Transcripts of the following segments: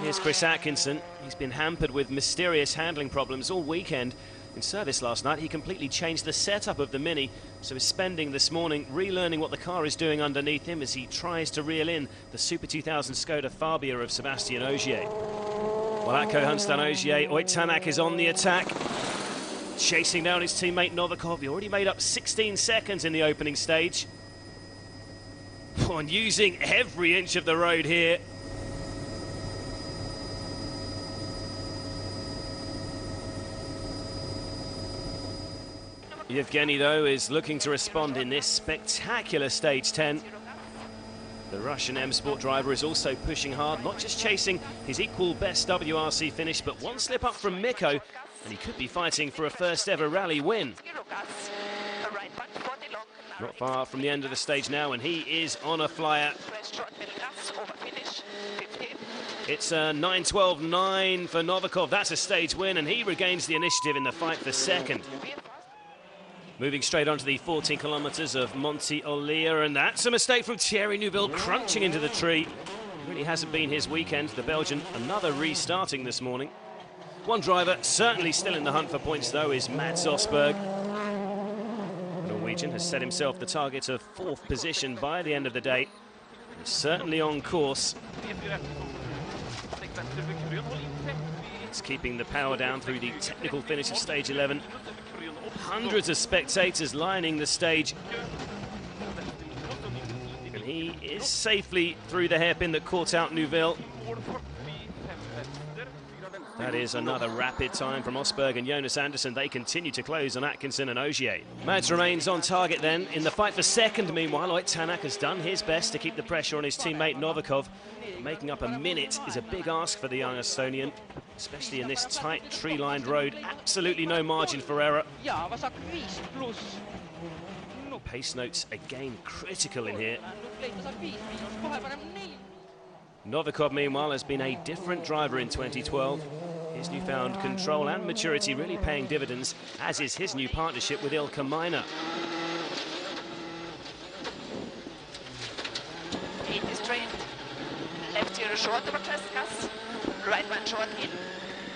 Here's Chris Atkinson. He's been hampered with mysterious handling problems all weekend. In service last night, he completely changed the setup of the Mini, so he's spending this morning relearning what the car is doing underneath him as he tries to reel in the Super 2000 Skoda Fabia of Sebastien Ogier. Well, Atko Huntstan Ogier, Ott Tänak is on the attack, chasing down his teammate Novikov. He already made up 16 seconds in the opening stage. On using every inch of the road here Yevgeny, though, is looking to respond in this spectacular stage 10. The Russian M Sport driver is also pushing hard, not just chasing his equal best WRC finish, but one slip up from Mikko, and he could be fighting for a first ever rally win. Not far from the end of the stage now, and he is on a flyer. It's a 9-12-9 for Novikov. That's a stage win, and he regains the initiative in the fight for second. Moving straight on to the 14 kilometres of Monte Olia, and that's a mistake from Thierry Neuville crunching into the tree. Really hasn't been his weekend. The Belgian, another restarting this morning. One driver certainly still in the hunt for points, though, is Mads Østberg. The Norwegian has set himself the target of fourth position by the end of the day. Certainly on course. It's keeping the power down through the technical finish of stage 11 hundreds of spectators lining the stage. And he is safely through the hairpin that caught out Neuville. That is another rapid time from Østberg and Jonas Andersson. They continue to close on Atkinson and Ogier. Mads remains on target then. In the fight for second, meanwhile, Ott Tänak has done his best to keep the pressure on his teammate Novikov. Making up a minute is a big ask for the young Estonian, especially in this tight tree-lined road. Absolutely no margin for error. Pace notes again critical in here. Novikov, meanwhile, has been a different driver in 2012. His newfound control and maturity really paying dividends, as is his new partnership with Ilka Minor. Eight is trained. Left zero short over Treskas. Right one short in.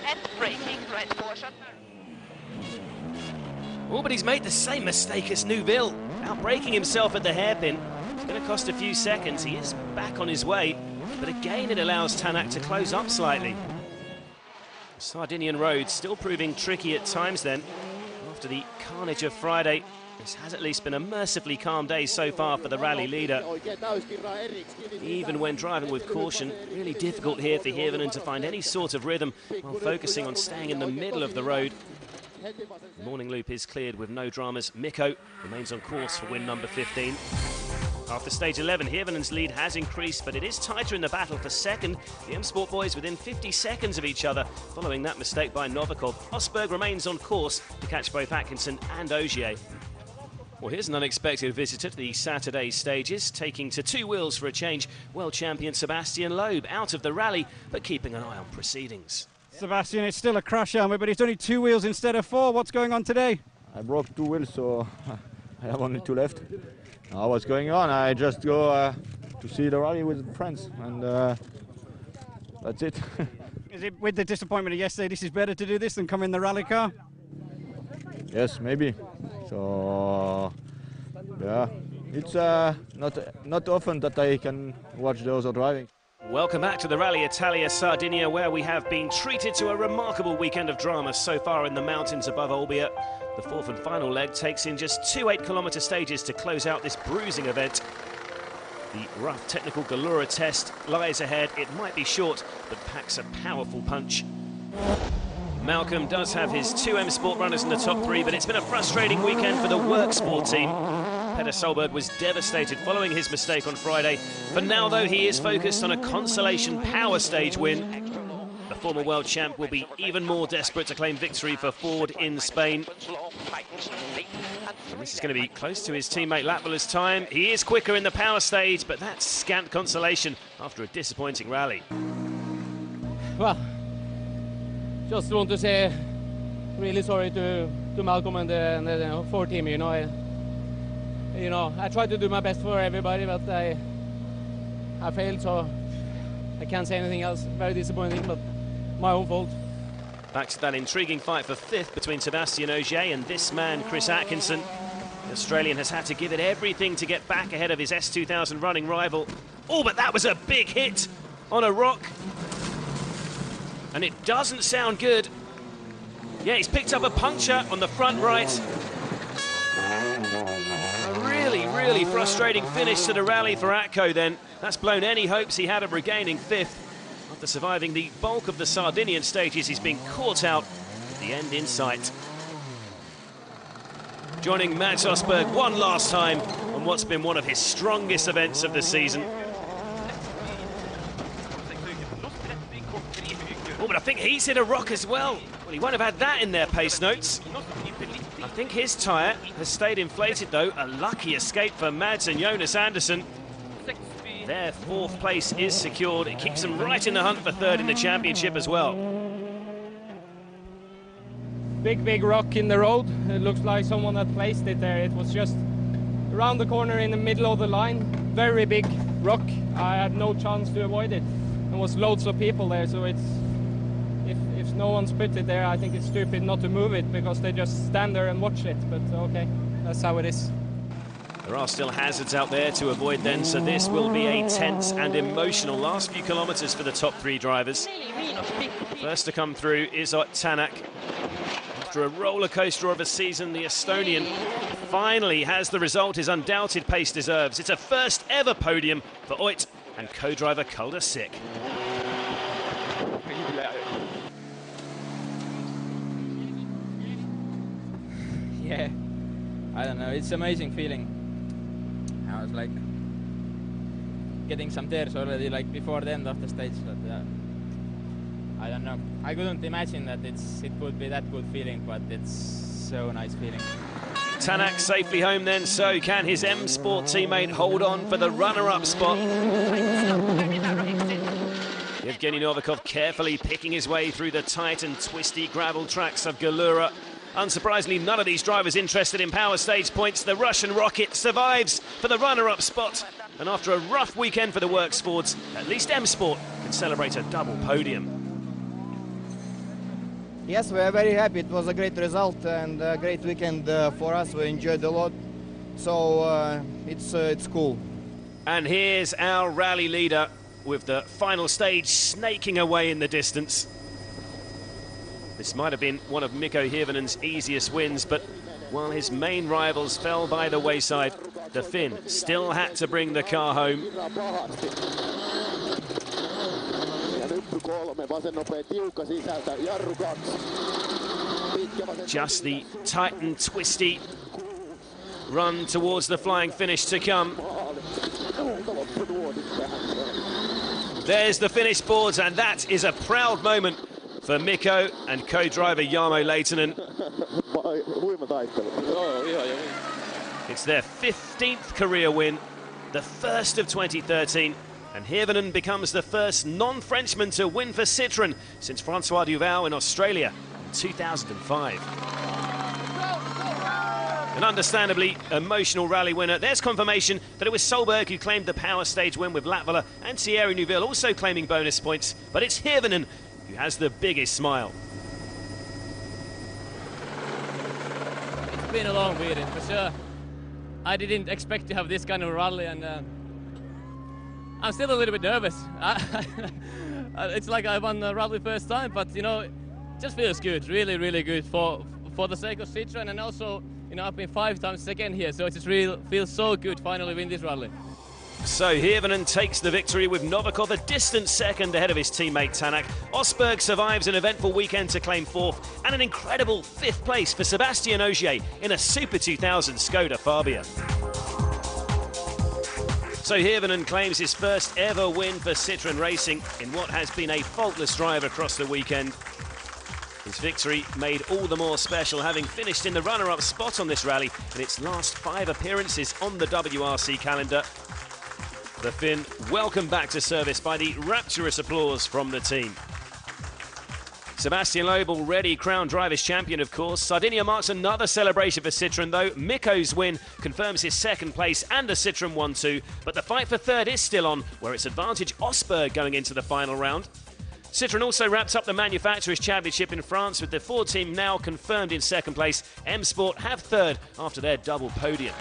And right four short. Oh, but he's made the same mistake as Neuville. Outbraking himself at the hairpin. It's going to cost a few seconds. He is back on his way. But again, it allows Tänak to close up slightly. Sardinian road still proving tricky at times then. After the carnage of Friday, this has at least been a mercifully calm day so far for the rally leader. Even when driving with caution, really difficult here for Hirvonen to find any sort of rhythm while focusing on staying in the middle of the road. Morning loop is cleared with no dramas. Mikko remains on course for win number 15. After stage 11, Hirvonen's lead has increased, but it is tighter in the battle for second. The M Sport boys within 50 seconds of each other, following that mistake by Novikov. Østberg remains on course to catch both Atkinson and Ogier. Well, here's an unexpected visitor to the Saturday stages, taking to two wheels for a change. World champion Sebastian Loeb out of the rally, but keeping an eye on proceedings. Sebastian, it's still a crash helmet, but it's only two wheels instead of four. What's going on today? I broke two wheels, so I have only two left. Uh, what's going on? I just go uh, to see the rally with friends, and uh, that's it. is it with the disappointment of yesterday? This is better to do this than come in the rally car. yes, maybe. So yeah, it's uh, not not often that I can watch those are driving. Welcome back to the Rally Italia Sardinia, where we have been treated to a remarkable weekend of drama so far in the mountains above Olbia. The fourth and final leg takes in just two 8 kilometre stages to close out this bruising event. The rough technical Gallura test lies ahead. It might be short, but packs a powerful punch. Malcolm does have his two M Sport runners in the top three, but it's been a frustrating weekend for the work sport team. Petter Solberg was devastated following his mistake on Friday. For now, though, he is focused on a consolation power stage win. Former world champ will be even more desperate to claim victory for Ford in Spain. And this is going to be close to his teammate Latvala's time. He is quicker in the power stage, but that's scant consolation after a disappointing rally. Well, just want to say really sorry to, to Malcolm and the, and the Ford team. You know, I, you know, I tried to do my best for everybody, but I, I failed. So I can't say anything else. Very disappointing, but my own fault. Back to that intriguing fight for fifth between Sebastian Ogier and this man, Chris Atkinson. The Australian has had to give it everything to get back ahead of his S2000 running rival. Oh, but that was a big hit on a rock. And it doesn't sound good. Yeah, he's picked up a puncture on the front right. A really, really frustrating finish to the rally for Atko then. That's blown any hopes he had of regaining fifth. After surviving the bulk of the Sardinian stages, he's been caught out with the end in sight. Joining Mads Østberg one last time on what's been one of his strongest events of the season. Oh, but I think he's hit a rock as well. Well, he won't have had that in their pace notes. I think his tyre has stayed inflated, though. A lucky escape for Mads and Jonas Andersson. Their fourth place is secured. It keeps them right in the hunt for third in the championship as well. Big, big rock in the road. It looks like someone had placed it there. It was just around the corner in the middle of the line. Very big rock. I had no chance to avoid it. There was loads of people there, so it's if, if no one's put it there, I think it's stupid not to move it because they just stand there and watch it. But okay, that's how it is. There are still hazards out there to avoid then, so this will be a tense and emotional last few kilometres for the top three drivers. First to come through is Ott Tanak. After a roller coaster of a season, the Estonian finally has the result his undoubted pace deserves. It's a first ever podium for Ott and co-driver Kuldar Sikk. Yeah, I don't know. It's amazing feeling. I was like getting some tears already, like before the end of the stage. But uh, I don't know. I couldn't imagine that it's it would be that good feeling, but it's so nice feeling. Tanak safely home then, so can his M Sport teammate hold on for the runner-up spot. Evgeny Novikov carefully picking his way through the tight and twisty gravel tracks of Gallura. Unsurprisingly, none of these drivers interested in power stage points. The Russian rocket survives for the runner-up spot. And after a rough weekend for the Works Fords, at least M Sport can celebrate a double podium. Yes, we are very happy. It was a great result and a great weekend uh, for us. We enjoyed a lot, so uh, it's uh, it's cool. And here's our rally leader with the final stage snaking away in the distance. This might have been one of Mikko Hirvonen's easiest wins, but while his main rivals fell by the wayside, the Finn still had to bring the car home. Just the tight and twisty run towards the flying finish to come. There's the finish boards, and that is a proud moment for Mikko and co-driver Jarmo Lehtinen. It's their 15th career win, the first of 2013, and Hirvonen becomes the first non-Frenchman to win for Citroën since Francois Duval in Australia in 2005. An understandably emotional rally winner. There's confirmation that it was Solberg who claimed the power stage win with Latvala and Thierry Neuville also claiming bonus points, but it's Hirvonen has the biggest smile. It's been a long weekend for sure. I didn't expect to have this kind of rally, and uh, I'm still a little bit nervous. it's like I won the rally first time, but you know, it just feels good, really, really good for for the sake of Citroen, and also, you know, I've been five times second here, so it just real, feels so good finally win this rally. So Hirvonen takes the victory with Novikov a distant second ahead of his teammate Tanak. Østberg survives an eventful weekend to claim fourth and an incredible fifth place for Sebastian Ogier in a Super 2000 Skoda Fabia. So Hirvonen claims his first ever win for Citroën Racing in what has been a faultless drive across the weekend. His victory made all the more special, having finished in the runner-up spot on this rally in its last five appearances on the WRC calendar. The Finn welcomed back to service by the rapturous applause from the team. Sebastian Loeb already crowned Drivers' Champion, of course. Sardinia marks another celebration for Citroën, though. Mikko's win confirms his second place and a Citroën 1 2. But the fight for third is still on, where it's advantage Østberg going into the final round. Citroën also wraps up the Manufacturers' Championship in France with the Ford team now confirmed in second place. M Sport have third after their double podium.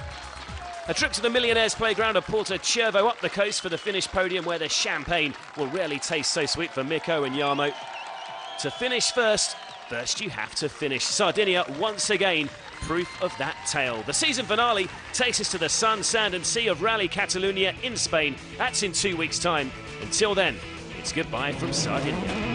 A trip to the Millionaires Playground of Porto Cervo up the coast for the Finnish podium where the champagne will rarely taste so sweet for Mikko and Jarmo. To finish first, first you have to finish. Sardinia once again proof of that tale. The season finale takes us to the sun, sand and sea of Rally Catalunya in Spain. That's in two weeks' time. Until then, it's goodbye from Sardinia.